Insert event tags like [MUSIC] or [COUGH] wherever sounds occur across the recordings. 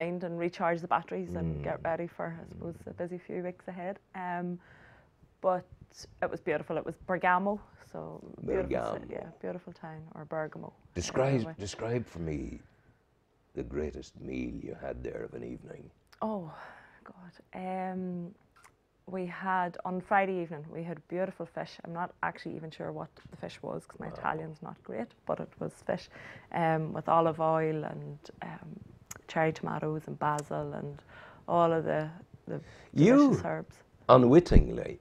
and recharge the batteries and get ready for, I suppose, a busy few weeks ahead. Um, but it was beautiful. It was Bergamo, so beautiful, ci- yeah, beautiful town or Bergamo. Describe, whichever way. describe for me the greatest meal you had there of an evening. Oh, God. Um, we had on Friday evening. We had beautiful fish. I'm not actually even sure what the fish was because my Italian's not great, but it was fish um, with olive oil and um, cherry tomatoes and basil and all of the the You- delicious herbs. Unwittingly,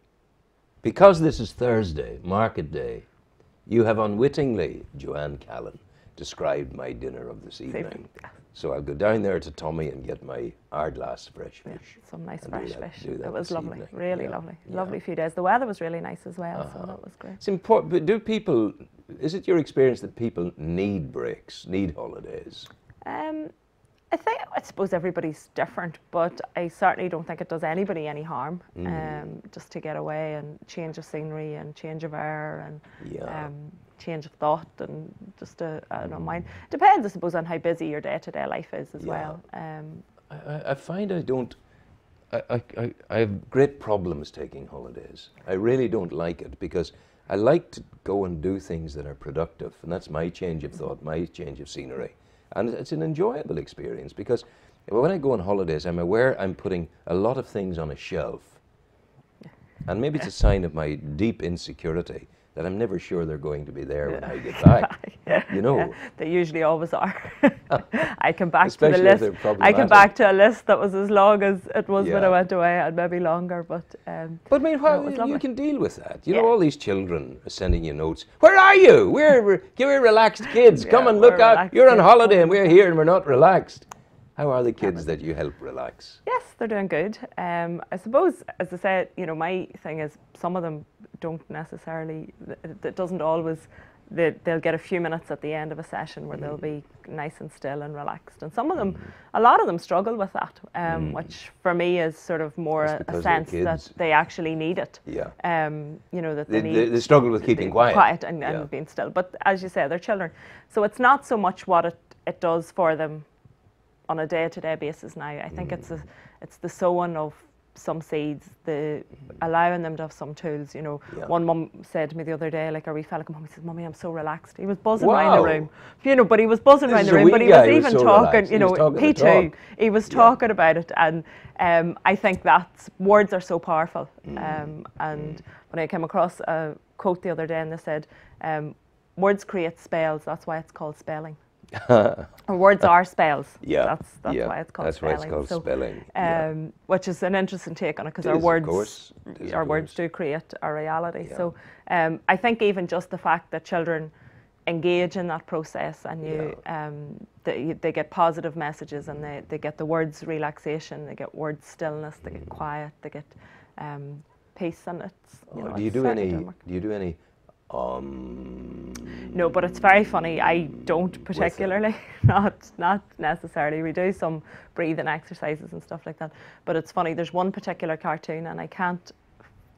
because this is Thursday, market day, you have unwittingly, Joanne Callan, described my dinner of this evening. So I'll go down there to Tommy and get my hourglass fresh Yeah, some nice fresh that- fish. It was lovely, evening. really Yeah, lovely, yeah. lovely few days. The weather was really nice as well, Uh-huh. so that was great. It's important, but do people, is it your experience that people need breaks, need holidays? Um, I think I suppose everybody's different, but I certainly don't think it does anybody any harm. Mm. Um, just to get away and change of scenery and change of air and Yeah. um, change of thought and just to I Mm. don't mind. Depends, I suppose, on how busy your day to day life is as Yeah. well. Um, I, I- I find I don't. I, I, I- I have great problems taking holidays. I really don't like it because I like to go and do things that are productive, and that's my change of thought, my change of scenery. And it's an enjoyable experience because when I go on holidays, I'm aware I'm putting a lot of things on a shelf. And maybe it's a sign of my deep insecurity that I'm never sure they're going to be there when I get [LAUGHS] back. You know, yeah, they usually always are. [LAUGHS] [LAUGHS] I come back Especially to the list. I come back to a list that was as long as it was when I went away, and maybe longer. But um, But I mean, No, well, it was you can deal with that. You Yeah. know, all these children are sending you notes. Where are you? We're, we're, we're relaxed kids. Come and look out. You're on holiday and we're here and we're not relaxed. How are the kids that you help relax? Yes, they're doing good. Um, I suppose, as I said, you know, my thing is some of them don't necessarily. th- It doesn't always. They, they'll get a few minutes at the end of a session where they'll be nice and still and relaxed. And some of them, a lot of them struggle with that, um, which for me is sort of more a, a sense that they actually need it. Yeah. Um, you know that they, They, need they, they struggle with keeping quiet. quiet and, and Yeah. being still. But as you say, they're children, so it's not so much what it, it does for them on a day-to-day basis now. I think it's a, it's the sowing of some seeds, the allowing them to have some tools. You know, Yeah. one mum said to me the other day, like a wee fella home, he says, "Mummy, I'm so relaxed." He was buzzing around the room, you know, but he was buzzing This around the room. But he was who was even so talking, relaxed. you know, P two. He was Yeah. talking about it, and um, I think that words are so powerful. Mm. Um, and when I came across a quote the other day, and they said, um, "Words create spells. That's why it's called spelling." Or [LAUGHS] words are spells. Yeah, That's that's yeah, why it's called that's why it's called so, spelling, yeah. Um, which is an interesting take on it because our words, course. It is, of our words do create our reality. Yeah. So um, I think even just the fact that children engage in that process and you um, they, they get positive messages and they, they get the words relaxation, they get words stillness, they get quiet, they get um, peace, and it's you Mm. Oh, know, do you do any? Do you do any? Um, No, but it's very funny. I don't particularly, [LAUGHS] not not necessarily. We do some breathing exercises and stuff like that. But it's funny. There's one particular cartoon, and I can't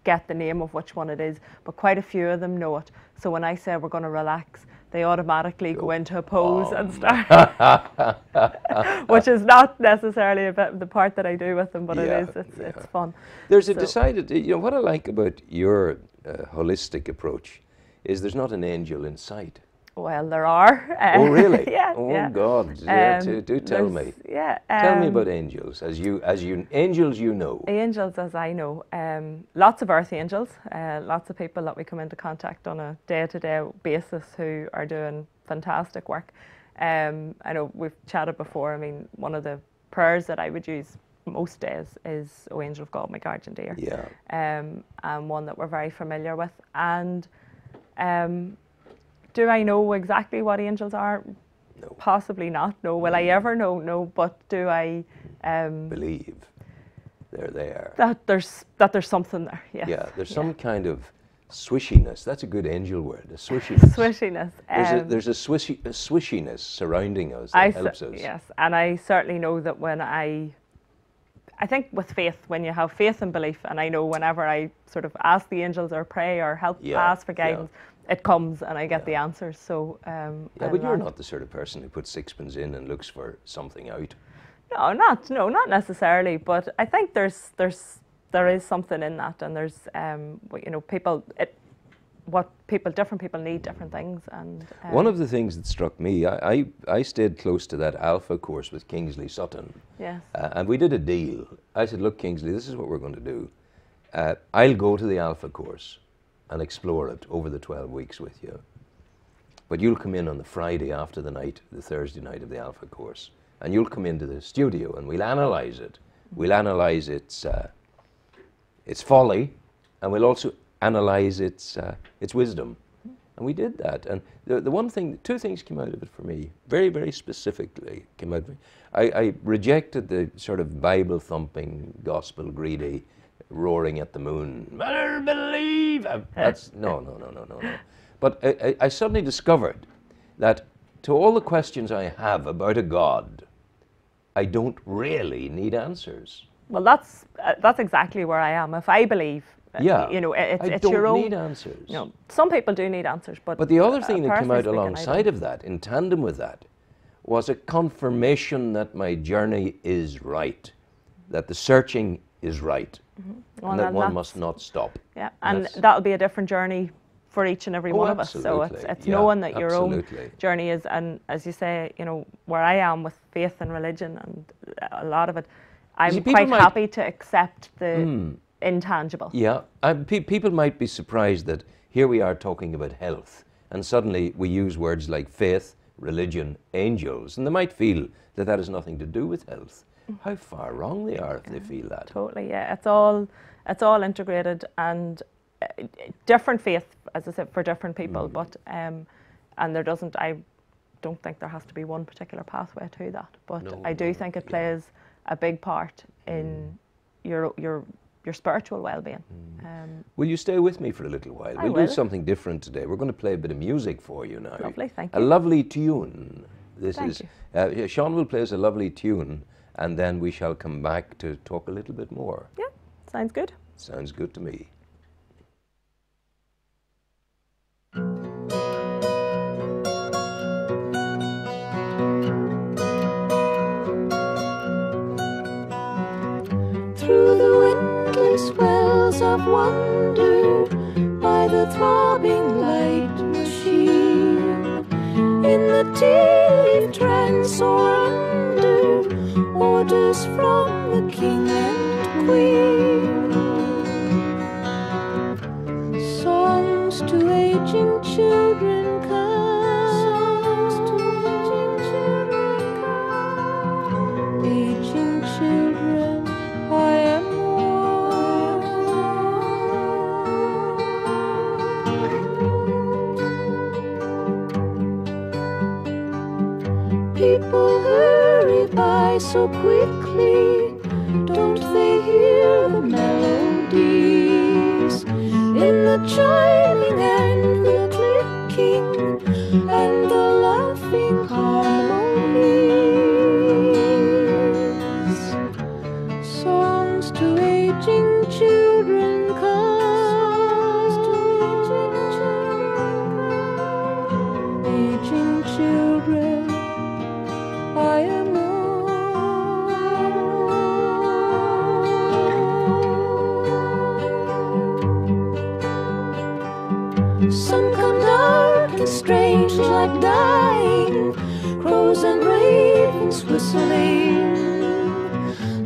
get the name of which one it is, but quite a few of them know it. So when I say we're going to relax, they automatically go into a pose and start, [LAUGHS] which is not necessarily a bit the part that I do with them, but Yeah, it is. It's, yeah. it's fun. There's a So- decided, you know, what I like about your uh, holistic approach is there's not an angel in sight. Well, there are. uh, Oh, [LAUGHS] really? yeah. Oh, yeah. God. Yeah, Um, do, do tell me. Yeah. Tell me um, about angels, as you, as you, angels you know. Angels, as I know, um, lots of earth angels, uh, lots of people that we come into contact on a day-to-day basis who are doing fantastic work. Um, I know we've chatted before. I mean, one of the prayers that I would use most days is "O Angel of God, my guardian dear," Yeah. um, and one that we're very familiar with. And um, do I know exactly what angels are? No. Possibly not. No. Will I ever know? No. But do I? Um, Believe they're there. that there's that there's something there. Yes. Yeah, there's some kind of swishiness. That's a good angel word, a swishiness. swishiness. There's, a, um, there's a, swishy, a swishiness surrounding us that I helps us. yes, and I certainly know that when I, I think with faith, when you have faith and belief, and I know whenever I sort of ask the angels or pray or help Yeah, ask for yeah. guidance, it comes and I get the answers. So um, Yeah, but you're not the sort of person who puts sixpence in and looks for something out. No, not no, not necessarily. But I think there's there's there is something in that, and there's um, you know people it, what people different people need different things, and um, One of the things that struck me, I, I, I stayed close to that Alpha course with Kingsley Sutton, yes, uh, and we did a deal. I said, "Look, Kingsley, this is what we're going to do. Uh, I'll go to the Alpha course and explore it over the 12 weeks with you, but you'll come in on the Friday after the night, the Thursday night of the Alpha course, and you'll come into the studio and we'll analyze it. We'll analyze its uh, its folly, and we'll also analyze its uh, its wisdom." And we did that. And the, the one thing, two things came out of it for me, very, very specifically came out of it. I, I rejected the sort of Bible thumping, gospel greedy, roaring at the moon, better believe. [LAUGHS] That's, no, no, no, no, no, no. But I, I, I suddenly discovered that to all the questions I have about a God, I don't really need answers. well, that's uh, that's exactly where I am. If I believe, Yeah. you know, it, it's, I it's don't your own. need answers. You know, some people do need answers, but But the other uh, thing that came out alongside of that, in tandem with that, was a confirmation that my journey is right, that the searching is right, Well, and that and one must not stop. Yeah, and that's- that'll be a different journey for each and every Oh, one of us. So it's it's Yeah, knowing that your own journey is, and as you say, you know, where I am with faith and religion and a lot of it, I'm see, quite might- happy to accept the intangible. Yeah, I, pe- people might be surprised that here we are talking about health, and suddenly we use words like faith, religion, angels, and they might feel that that has nothing to do with health. How far wrong they are if they feel that. Totally, yeah. It's all it's all integrated and uh, different faith, as I said, for different people. Mm. But um, and there doesn't, I don't think there has to be one particular pathway to that. But No, I do no, think it yeah. plays a big part in your your your spiritual well-being. Um, Will you stay with me for a little while? I we'll will. do something different today. We're going to play a bit of music for you now. Lovely, thank you. A lovely tune. This Thank is. Uh, yeah, Sean will play us a lovely tune, and then we shall come back to talk a little bit more. yeah, sounds good. Sounds good to me. through the endless of wonder by the throbbing light machine. In the tea trance or under orders from the king and queen. Songs to aging children come so quickly, don't they hear the melodies in the chiming ravens whistling.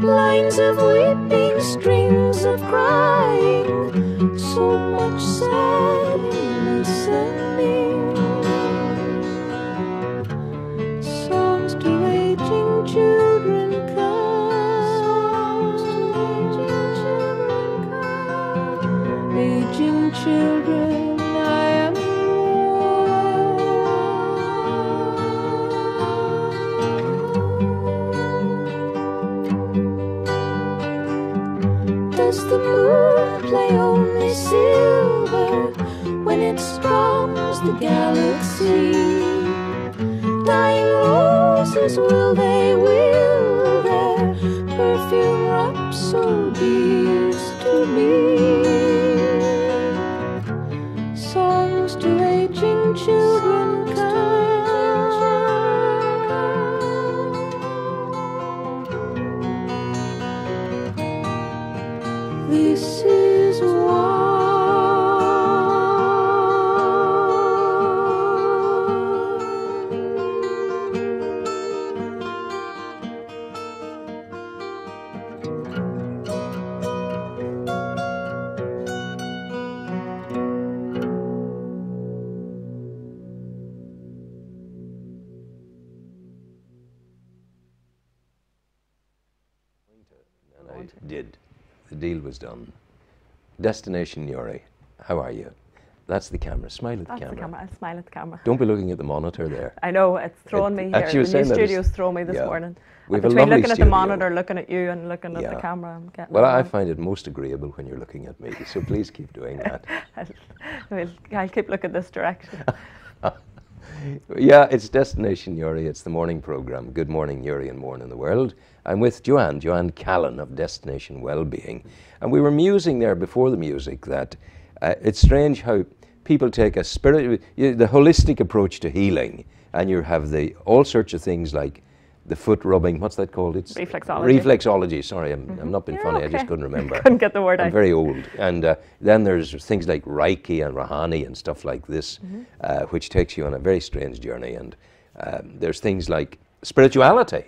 Lines of weeping, strings of crying, so much sad when it strums the galaxy? Dying roses, will they will their perfume rhapsodies to me? And I did. The deal was done. Destination Newry, how are you? That's the camera. Smile at the That's camera. the camera. I'll smile at the camera. Don't be looking at the monitor there. I know it's thrown It- me here. was The new studio's thrown me this yeah. morning. We've between looking at the monitor, looking at you, and looking at Yeah. the camera, I'm getting. Well, I find it most agreeable when you're looking at me, so please keep doing [LAUGHS] that. I'll, I'll, I'll keep looking this direction. [LAUGHS] yeah, it's Destination Newry. It's the morning program. Good morning, Newry, and Morning in the World. I'm with Joanne, Joanne Callan of Destination Wellbeing. And we were musing there before the music that uh, it's strange how people take a spirit, the holistic approach to healing, and you have the all sorts of things like the foot rubbing. What's that called? It's Reflexology. Reflexology. Sorry, I'm, I'm not being You're funny. I just couldn't remember. [LAUGHS] Couldn't get the word I'm out. very old. And uh, then there's things like Reiki and Rahanni and stuff like this, Mm-hmm. uh, which takes you on a very strange journey. And um, there's things like spirituality,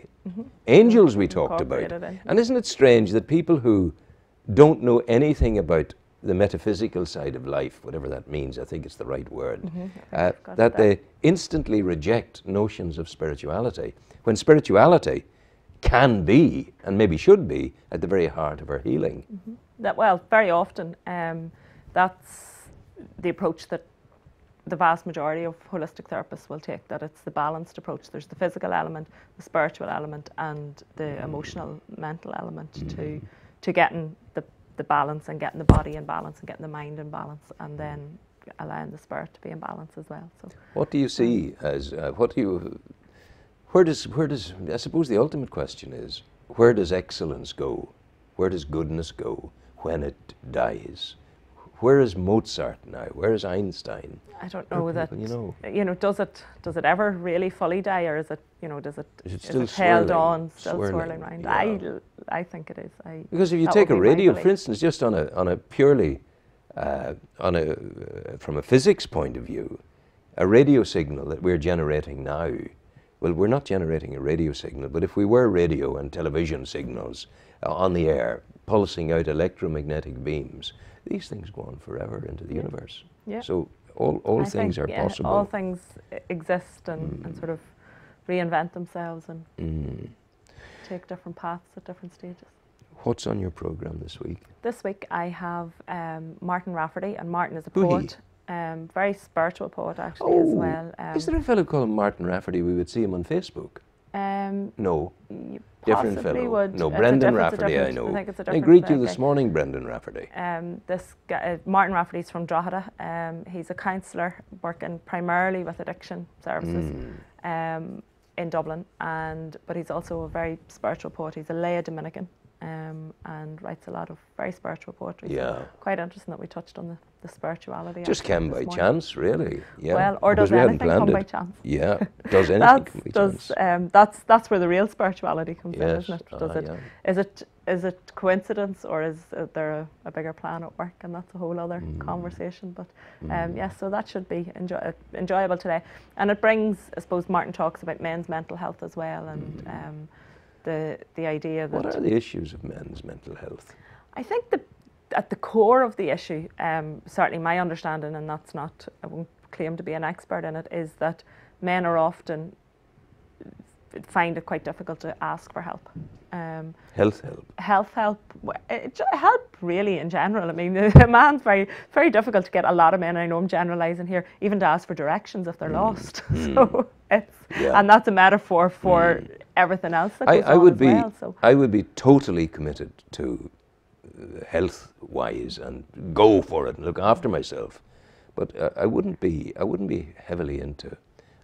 angels we talked about. Mm-hmm. Incorporated in. And isn't it strange that people who don't know anything about the metaphysical side of life, whatever that means, I think it's the right word, mm -hmm. uh, that, that. they instantly reject notions of spirituality, when spirituality can be, and maybe should be, at the very heart of our healing. that well, very often, um, that's the approach that the vast majority of holistic therapists will take. That it's the balanced approach. There's the physical element, the spiritual element, and the mm. emotional, mental element to mm-hmm. to getting the the balance and getting the body in balance and getting the mind in balance, and then allowing the spirit to be in balance as well. So What do you mm. see as uh, what do you where does where does I suppose the ultimate question is where does excellence go? Where does goodness go when it dies? Where is Mozart now? Where is Einstein? I don't know that you know. you know does it does it ever really fully die or is it you know does it Is it is still it held on still swirling, Swirling, around? yeah. I I think it is. I Because if you take a would be my radio, for instance, just on a on a purely uh, on a uh, from a physics point of view, a radio signal that we're generating now, well, we're not generating a radio signal, but if we were radio and television signals uh, on the air, pulsing out electromagnetic beams, these things go on forever into the universe. Yeah. So all, all I things think, are yeah, possible. All things exist and, and sort of reinvent themselves and Mm. take different paths at different stages. What's on your program this week? This week I have um, Martin Rafferty, and Martin is a Who poet, um, very spiritual poet actually as well. Um, Oh, is there a fellow called Martin Rafferty? We would see him on Facebook. Um, No, different fellow. Would. no, It's Brendan it's a Rafferty, I know. I think it's a I different greet you this morning, Brendan Rafferty. Um, this guy, uh, Martin Rafferty's from Drogheda. Um, he's a counsellor working primarily with addiction services um, in Dublin, and but he's also a very spiritual poet. He's a lay Dominican um, and writes a lot of very spiritual poetry. so Yeah. quite interesting that we touched on the, the spirituality. Just came by morning. chance, really. Yeah. Well, or because does we anything come by chance? Yeah, does [LAUGHS] anything That's, come by does, chance? um, that's that's where the real spirituality comes in, isn't it? Does ah, it yeah. is it is it coincidence or is uh, there a, a bigger plan at work? And that's a whole other Mm. conversation. But um, yes, so that should be enjoy- uh, enjoyable today, and it brings, I suppose, Martin talks about men's mental health as well, and um, the the idea that Mm. What are the issues of men's mental health? I think the at the core of the issue, um, certainly my understanding, and that's not I won't claim to be an expert in it, is that men are often find it quite difficult to ask for help. Um, Health help. health help, help really in general. I mean, [LAUGHS] a man's very, very difficult to get a lot of men. I know I'm generalising here, even to ask for directions if they're lost. [LAUGHS] so it's, Mm. Yeah. Mm. and that's a metaphor for everything else that I, goes I on would be well. So I would be totally committed to uh, health wise and go for it and look after myself. But uh, I wouldn't be I wouldn't be heavily into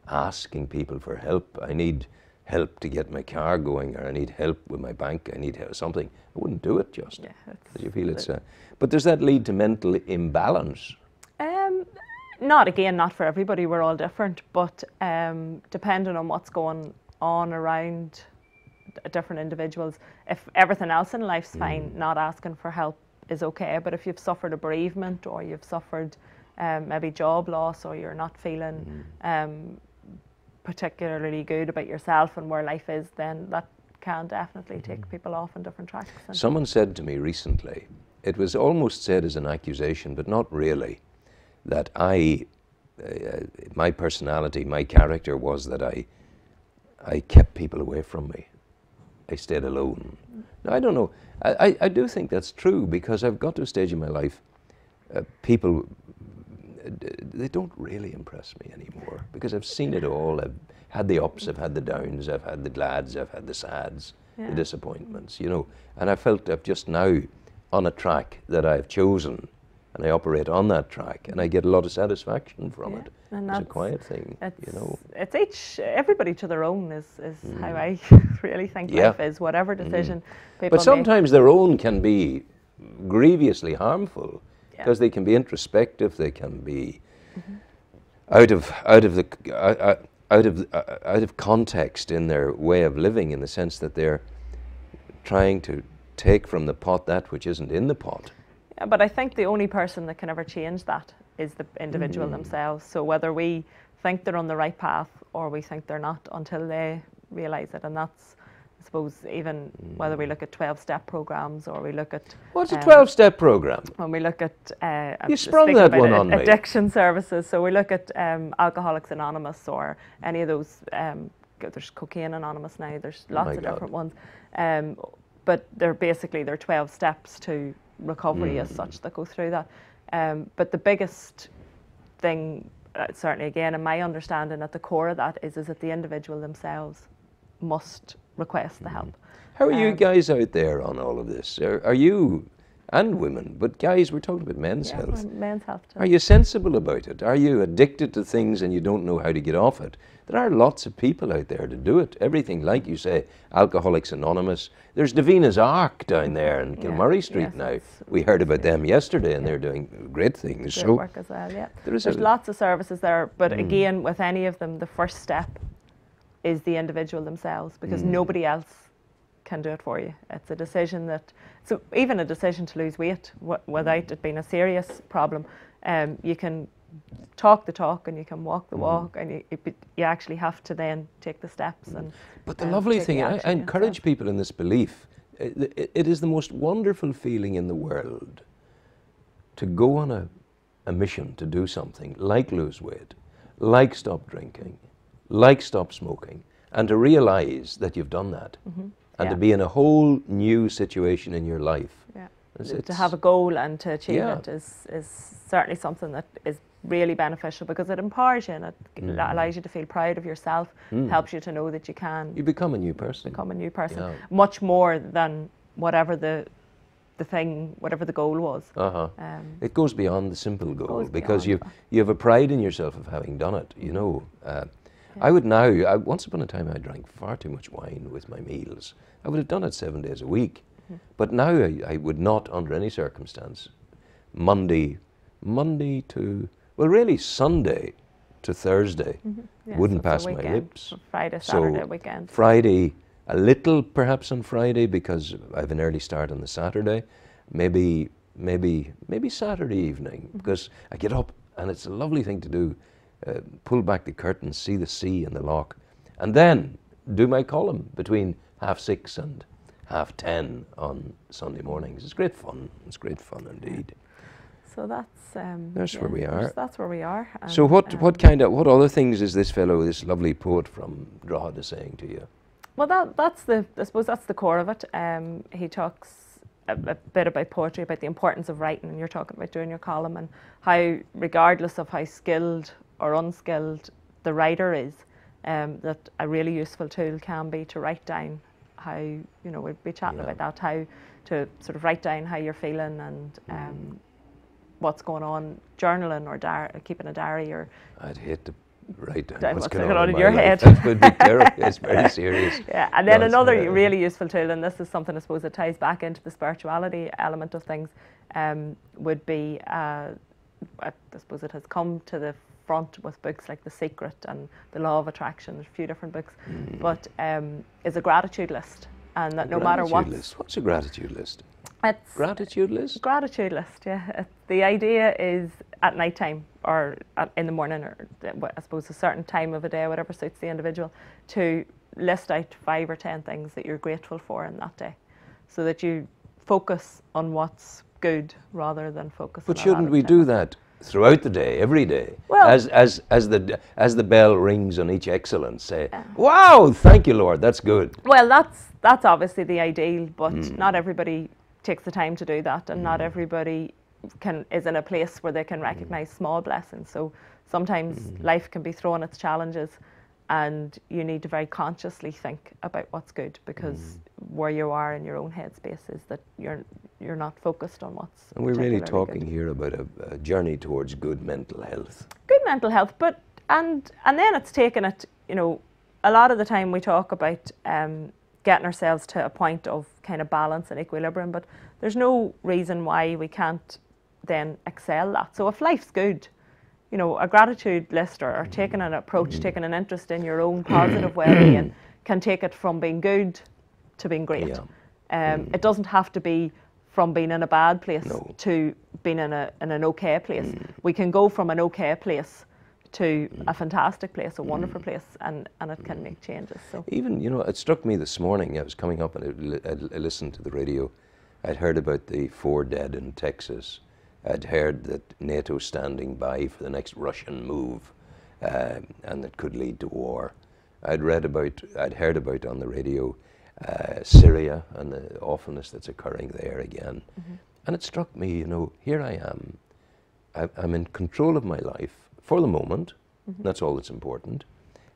asking people for help. I need help to get my car going, or I need help with my bank. I need help, something. I wouldn't do it just. yeah, you feel it's. Uh, but does that lead to mental imbalance? Um, not again, not for everybody. We're all different, but um, depending on what's going on around different individuals, if everything else in life's fine, not asking for help is okay. But if you've suffered a bereavement or you've suffered um, maybe job loss or you're not feeling um, particularly good about yourself and where life is, then that can definitely take people off on different tracks. Someone said to me recently, it was almost said as an accusation, but not really, that I, uh, my personality, my character was that I, I kept people away from me. I stayed alone. Now, I don't know. I, I, I do think that's true because I've got to a stage in my life, uh, people, uh, they don't really impress me anymore because I've seen it all. I've had the ups, I've had the downs, I've had the glads, I've had the sads, Yeah. the disappointments, you know. And I felt I've just now on a track that I've chosen and I operate on that track and I get a lot of satisfaction from Yeah, it. and it's a quiet thing, it's, you know. it's each everybody to their own is, is how I [LAUGHS] really think Mm. Yeah. Mm. life is. Whatever decision people make. But make. sometimes their own can be grievously harmful Yeah. because they can be introspective, they can be out of out of the uh, out of uh, out of context in their way of living, in the sense that they're trying to take from the pot that which isn't in the pot. But I think the only person that can ever change that is the individual Mm. themselves. So whether we think they're on the right path or we think they're not until they realise it, and that's, I suppose, even whether we look at 12 step programs or we look at. What's a um, twelve-step program? When we look at. Uh, You sprung that one on me. Addiction services. So we look at um, Alcoholics Anonymous or any of those. Um, there's Cocaine Anonymous now, there's lots Oh of God. different ones. Um, but they're basically they're 12 steps to recovery as Mm. such that go through that. Um, but the biggest thing, uh, certainly again, in my understanding, at the core of that is is that the individual themselves must request the help. How are you Um, guys out there on all of this? Are, are you and women, but guys, we're talking about men's Yeah, health. men's health. too. Are you sensible about it? Are you addicted to things and you don't know how to get off it? There are lots of people out there to do it. Everything, like you say, Alcoholics Anonymous. There's Davina's Ark down there in Yeah, Kilmorey Street yes, now. We heard about them yesterday and they're doing great things. Great So work as well, yeah. there is There's a- lots of services there, but Mm. again, with any of them, the first step is the individual themselves because Mm. nobody else can do it for you. It's a decision that, so even a decision to lose weight w- without it being a serious problem, um, you can talk the talk and you can walk the Mm. walk, and you, it, you actually have to then take the steps. And But the um, lovely take the thing, I, I encourage people in this belief. It, it- it is the most wonderful feeling in the world to go on a, a mission to do something like lose weight, like stop drinking, like stop smoking, and to realize that you've done that, and Yeah. to be in a whole new situation in your life. Yeah. It's- to have a goal and to achieve Yeah. it is, is certainly something that is really beneficial because it empowers you and it Mm. allows you to feel proud of yourself, helps you to know that you can You become a new person. become a new person Yeah. much more than whatever the the thing, whatever the goal was. Uh-huh. Um, It goes beyond the simple goal because you you have a pride in yourself of having done it. You know, uh, I would now. I, once upon a time, I drank far too much wine with my meals. I would have done it seven days a week, Mm-hmm. but now I, I would not, under any circumstance, Monday, Monday to well, really Sunday to Thursday Mm-hmm. yeah, wouldn't so pass my lips. Friday, So Saturday, weekend. Friday, a little perhaps on Friday because I have an early start on the Saturday. Maybe, maybe, maybe Saturday evening Mm-hmm. because I get up and it's a lovely thing to do. Uh, pull back the curtains, see the sea and the loch, and then do my column between half six and half ten on Sunday mornings. It's great fun. It's great fun indeed. So that's um, That's where we are. That's where we are. So what, um, what kind of, what other things is this fellow, this lovely poet from Drogheda saying to you? Well, that that's the I suppose that's the core of it. Um, he talks a, a bit about poetry, about the importance of writing, and you're talking about doing your column and how, regardless of how skilled or unskilled the writer is, um, that a really useful tool can be to write down how you know we'd be chatting Yeah. about that how to sort of write down how you're feeling and um, what's going on, journaling or keeping a diary or I'd hate to write down Down what's going on on in your life. head. That would be terrible. It's very [LAUGHS] serious. Yeah, and then No, another hilarious. really useful tool, and this is something I suppose that ties back into the spirituality element of things, um, would be, uh, I suppose it has come to the front with books like The Secret and The Law of Attraction, a few different books, but um, is a gratitude list. And that no matter Gratitude what, list. What's a gratitude list? It's Gratitude list? gratitude list. Yeah, the idea is at night time or at, in the morning or I suppose a certain time of a day, whatever suits the individual, to list out five or ten things that you're grateful for in that day, so that you focus on what's good rather than focus. But a shouldn't we do that throughout the day, every day? Well- as as as the as the bell rings on each excellence, say, "Wow, thank you, Lord, that's good." Well, that's that's obviously the ideal, but Hmm. not everybody takes the time to do that, and not everybody can is in a place where they Hmm. can recognise small blessings. So sometimes life can be thrown its challenges, and you need to very consciously think about what's good because Hmm. where you are in your own headspace is that you're you're not focused on what's. And we're really particularly good. talking here about a, a journey towards good mental health. good mental health, but and and then it's taken it. You know, a lot of the time we talk about um, getting ourselves to a point of kind of balance and equilibrium, but there's no reason why we can't then excel that. So if life's good, you know, a gratitude list or, or taking an approach, taking an interest in your own positive well-being mm. can take it from being good to being great. Yeah. Um, mm. It doesn't have to be from being in a bad place No. to being in, a, in an okay place. Mm. We can go from an okay place to a fantastic place, a wonderful place, and, and it can make changes. So Even, you know, it struck me this morning. I was coming up and I, I I listened to the radio. I'd heard about the four dead in Texas. I'd heard that NATO's standing by for the next Russian move, um, and that could lead to war. I'd read about, I'd heard about on the radio uh, Syria and the awfulness that's occurring there again. And it struck me, you know, here I am. I, I'm in control of my life for the moment. That's all that's important.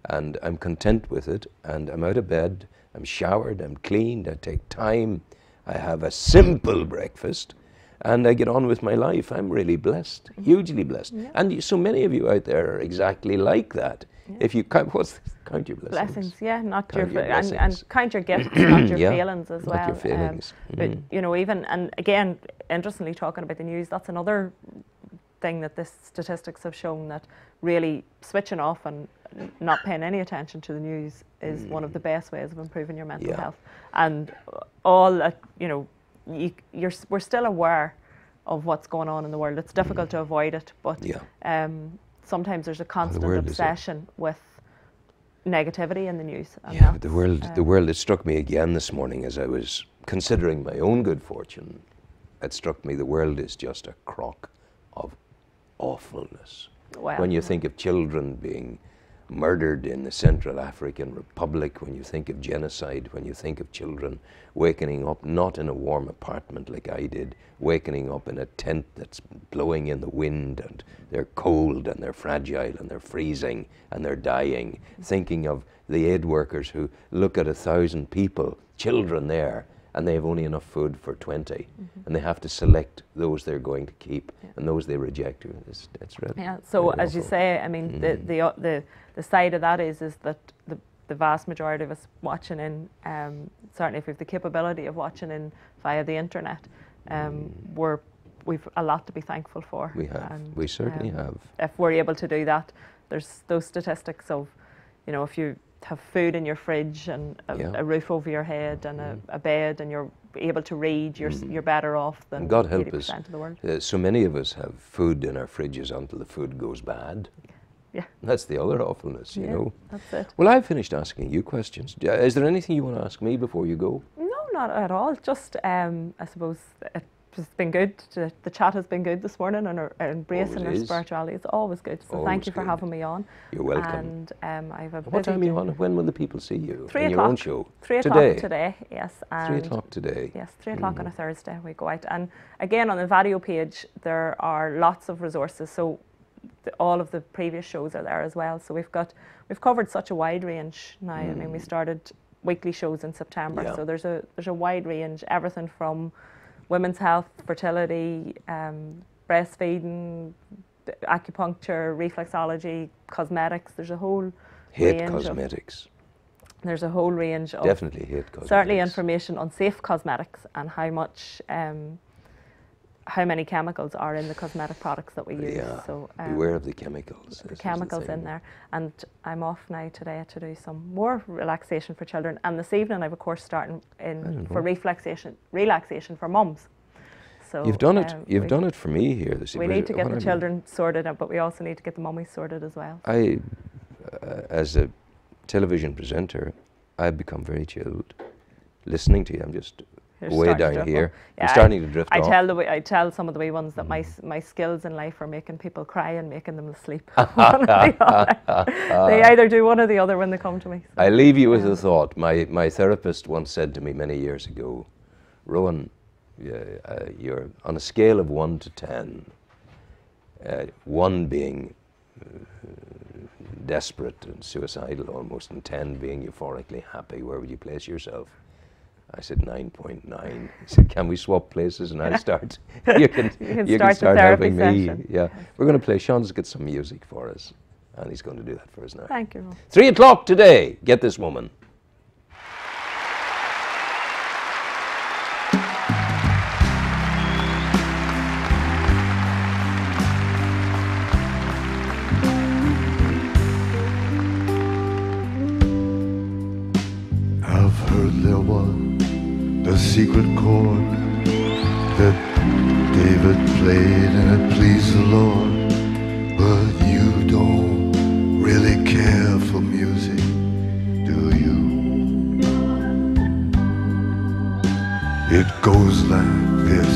And I'm content with it. And I'm out of bed. I'm showered. I'm cleaned. I take time. I have a simple breakfast. And I get on with my life. I'm really blessed, hugely blessed. And so many of you out there are exactly like that. If you count, what's count your blessings? blessings, yeah, not Count your, your and, and count your gifts, not your [CLEARS THROAT] Yeah, feelings as not well. your. Um, but Mm. you know, even and again, interestingly, talking about the news, that's another thing that the statistics have shown that really switching off and not paying any attention to the news is one of the best ways of improving your mental Mm. Yeah. health. And all that you know, you, you're we're still aware of what's going on in the world. It's difficult to avoid it, but Yeah. um, sometimes there's a constant a- obsession with negativity in the news. Yeah, the world, the um, world, it struck me again this morning as I was considering my own good fortune. It struck me the world is just a crock of awfulness. Well, when you yeah. think of children being murdered in the Central African Republic, when you think of genocide, when you think of children wakening up not in a warm apartment like I did, wakening up in a tent that's blowing in the wind and they're cold and they're fragile and they're freezing and they're dying, thinking of the aid workers who look at a thousand people, children there, and they have only enough food for 20 and they have to select those they're going to keep and those they reject. It's, it's really, Yeah. So really as you say, I mean, the Mm. the uh, the the side of that is is that the the vast majority of us watching in, um, certainly if we have the capability of watching in via the internet, um, we're we've a lot to be thankful for. Mm. We have. And, we certainly um, have. If we're able to do that, there's those statistics of, you know, if you have food in your fridge and a, Yeah. a roof over your head and a, a bed and you're able to read, you're Mm. you're better off than And God help 80% us. of the world. Uh, so many of us have food in our fridges until the food goes bad. Yeah. That's the other awfulness, you Yeah, know. That's it. Well, I've finished asking you questions. Uh, Is there anything you want to ask me before you go? No, not at all. Just, um, I suppose it's been good. The chat has been good this morning, and our, our embracing our is. spirituality is always good. So Always thank you for good. having me on. You're welcome. And um, I have a what time are you on? When will the people see you? Three in your own o'clock. show? Three o'clock today. today. Yes. Three o'clock today. Yes, three o'clock Mm-hmm. on a Thursday we go out. And again, on the Vadio page, there are lots of resources. So the, all of the previous shows are there as well. So we've got we've covered such a wide range now. I mean, we started weekly shows in September, Mm. Yeah. so there's a there's a wide range, everything from women's health, fertility, um, breastfeeding, acupuncture, reflexology, cosmetics. There's a whole Hate range of- cosmetics. there's a whole range of Definitely hate cosmetics. certainly information on safe cosmetics and how much um, how many chemicals are in the cosmetic products that we use. Yeah. So um, Beware of the chemicals. the chemicals thing. in there. And I'm off now today to do some more relaxation for children. And this evening I have a course starting in for reflexation, relaxation for mums. So You've done it. um, You've done it for me here this evening. We need to get What the I'm- children sorted out, but we also need to get the mummies sorted as well. I, uh, as a television presenter, I've become very chilled. Listening to you, I'm just You're way down here. Yeah, I- starting to drift I off. tell the wee- I tell some of the wee ones that my my skills in life are making people cry and making them sleep. [LAUGHS] [LAUGHS] The they either do one or the other when they come to me. so. I leave you with Um, a thought. My, my therapist once said to me many years ago, Rowan, yeah, uh, you're on a scale of one to ten, uh, one being uh, desperate and suicidal almost, and ten being euphorically happy. Where would you place yourself? I said 9.9. He said, Can we swap places and I'll start? [LAUGHS] you can, can you start the start therapy helping me. session. Yeah. We're going to play. Sean's got some music for us, and he's going to do that for us now. Thank you. Three o'clock today. Get this woman. I've heard there was a secret chord that David played and it pleased the Lord. But you don't really care for music, do you? It goes like this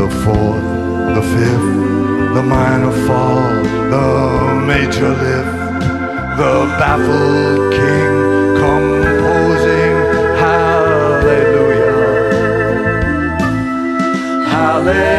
the fourth, the fifth, the minor fall, the major lift, the baffled king Hallelujah.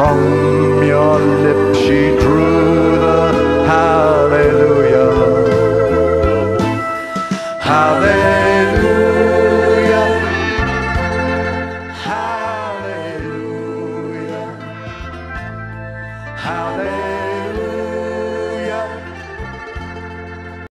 From